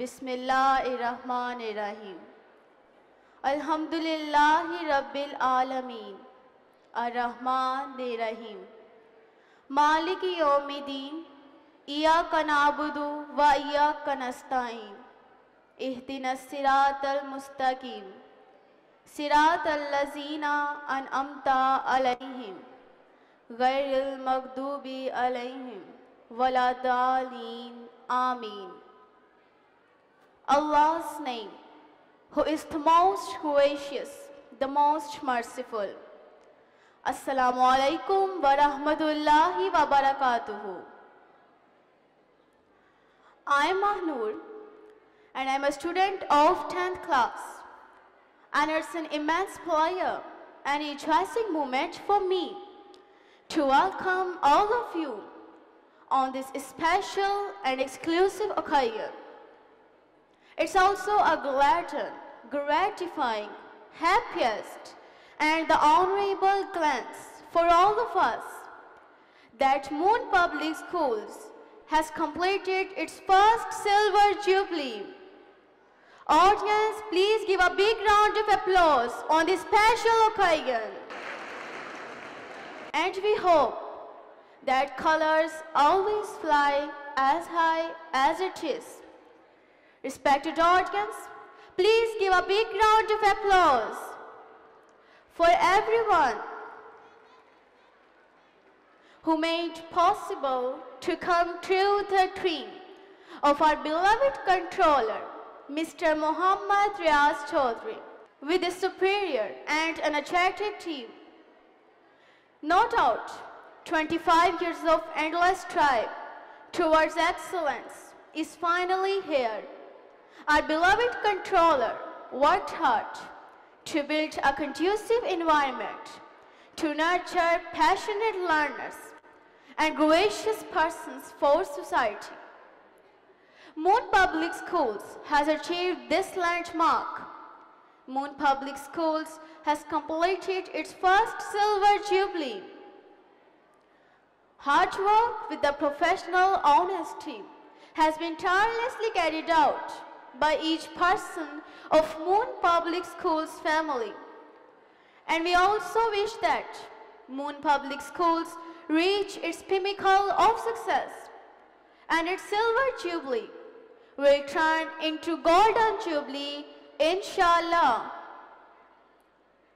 بسم اللہ الرحمن الرحیم۔ الحمدللہ رب العالمین الرحمن الرحیم۔ مالک یوم دین ایاک نعبد و ایاک نستعین۔ اہدنا الصراط المستقیم۔ صراط الذین انعمت علیہم۔ غیر المغضوب علیہم ولا الضالین، آمین۔ Allah's name, who is the most gracious, the most merciful. Assalamu alaikum wa rahmatullahi wa barakatuhu. I am Mahnoor and I am a student of 10th class. And it's an immense pleasure and a interesting moment for me to welcome all of you on this special and exclusive occasion. It's also a glad, gratifying, happiest, and the honorable glance for all of us that Moon Public Schools has completed its first silver jubilee. Audience, please give a big round of applause on this special occasion. And we hope that colors always fly as high as it is. Respected audience, please give a big round of applause for everyone who made possible to come true the dream of our beloved controller, Mr. Muhammad Riaz Chaudhry, with a superior and an attractive team. No doubt, 25 years of endless strive towards excellence is finally here. Our beloved controller worked hard to build a conducive environment to nurture passionate learners and gracious persons for society. Moon Public Schools has achieved this landmark. Moon Public Schools has completed its first silver jubilee. Hard work with the professional honesty has been tirelessly carried out by each person of Moon Public Schools family. And we also wish that Moon Public Schools reach its pinnacle of success and its silver jubilee will turn into golden jubilee inshallah.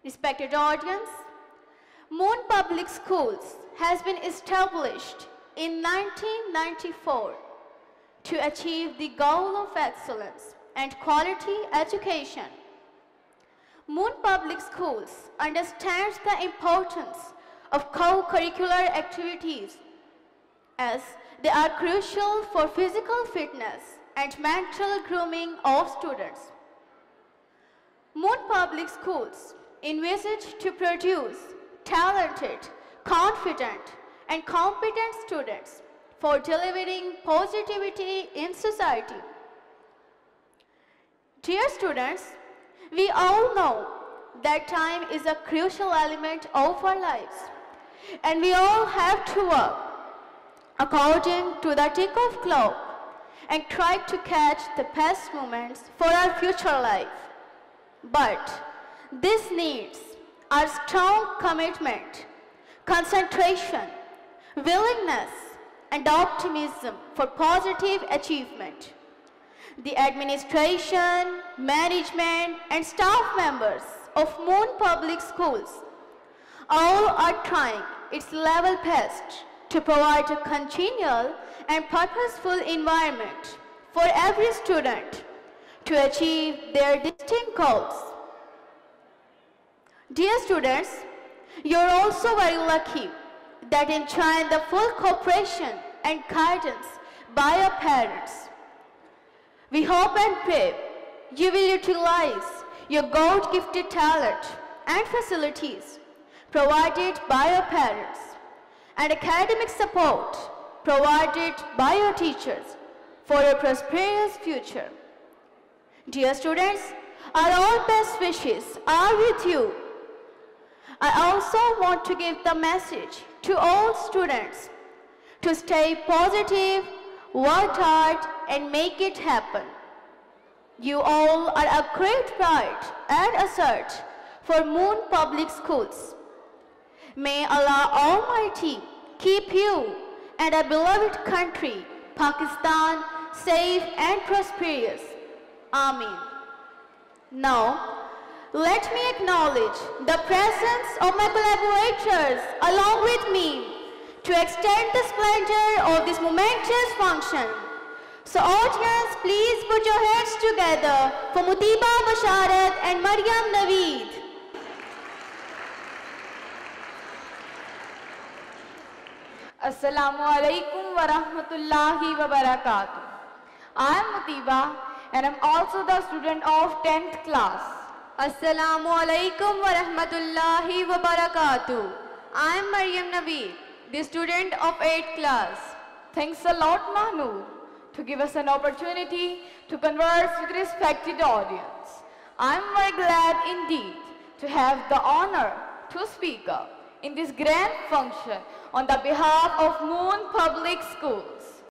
Respected audience, Moon Public Schools has been established in 1994 to achieve the goal of excellence and quality education. Moon Public Schools understands the importance of co-curricular activities as they are crucial for physical fitness and mental grooming of students. Moon Public Schools envisage to produce talented, confident, and competent students for delivering positivity in society. Dear students, we all know that time is a crucial element of our lives and we all have to work according to the tick of clock and try to catch the best moments for our future life. But this needs our strong commitment, concentration, willingness, and optimism for positive achievement. The administration, management, and staff members of Moon Public Schools all are trying its level best to provide a congenial and purposeful environment for every student to achieve their distinct goals. Dear students, you're also very lucky that enjoying the full cooperation and guidance by your parents. We hope and pray you will utilize your God-gifted talent and facilities provided by your parents and academic support provided by your teachers for a prosperous future. Dear students, our all best wishes are with you. I also want to give the message to all students to stay positive, work hard and make it happen. You all are a great pride and a search for Moon Public Schools. May Allah Almighty keep you and our beloved country, Pakistan, safe and prosperous. Amen. Now, let me acknowledge the presence of my collaborators along with me to extend the splendor of this momentous function. So audience, please put your hands together for Mutiba Basharat and Maryam Naveed. Assalamu alaikum wa rahmatullahi wa barakatuh. I am Mutiba and I am also the student of 10th class. Assalamu alaikum wa rahmatullahi wa barakatuh. I am Maryam Nabi, the student of 8th class. Thanks a lot Mahnoor to give us an opportunity to converse with respected audience. I am very glad indeed to have the honor to speak up in this grand function on the behalf of Moon Public School.